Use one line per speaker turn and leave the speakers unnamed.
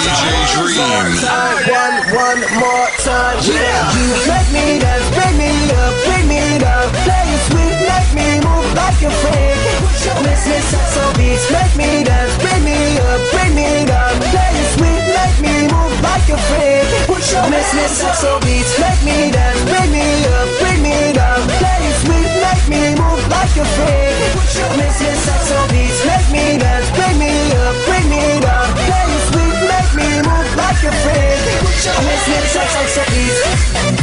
DJ Dream.
One, one more time. Yeah. You make me dance, bring me up, bring me down. Play it sweet, make me move like a freak. Listen, saxo beats, make me dance, bring me up, bring me down. Play it sweet, make me move like a freak. Listen, Saxobeats, Miss me so, so, so easy